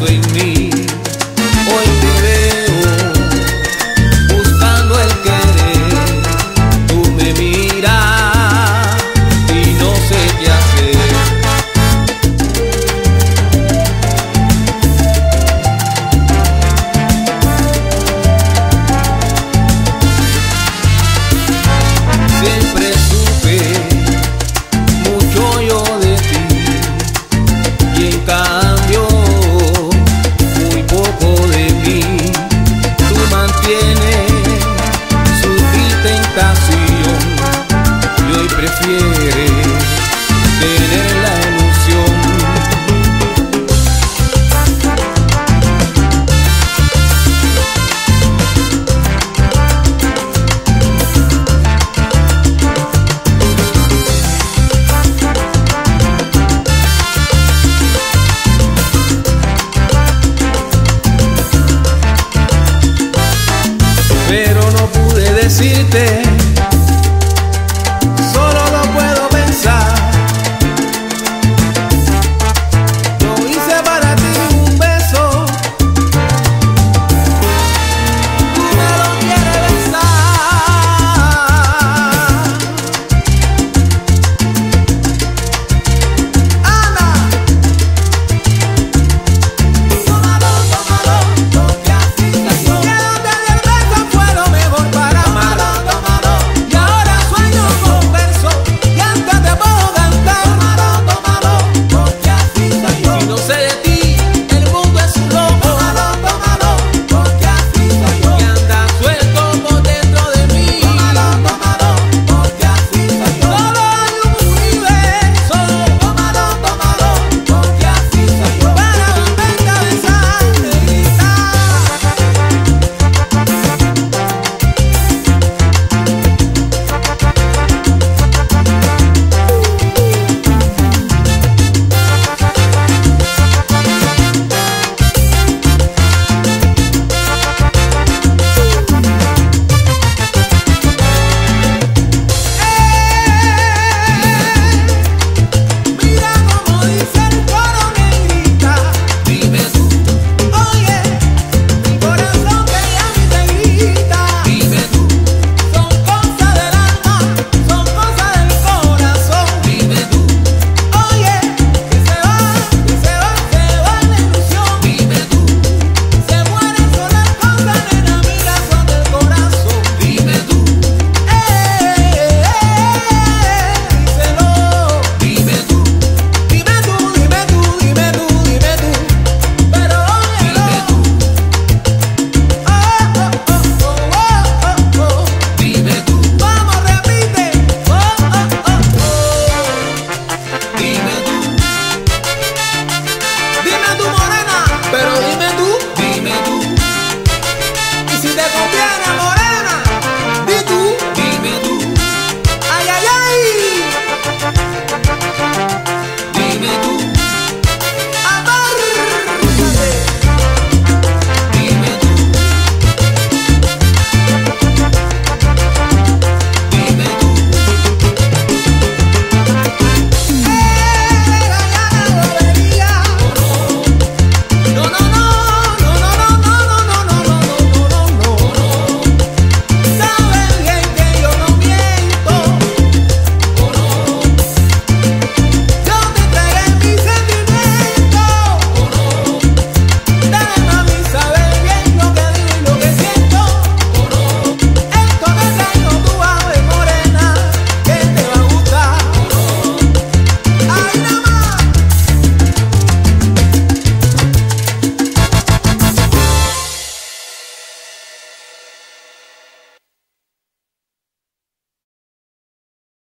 with me. tentación. Decirte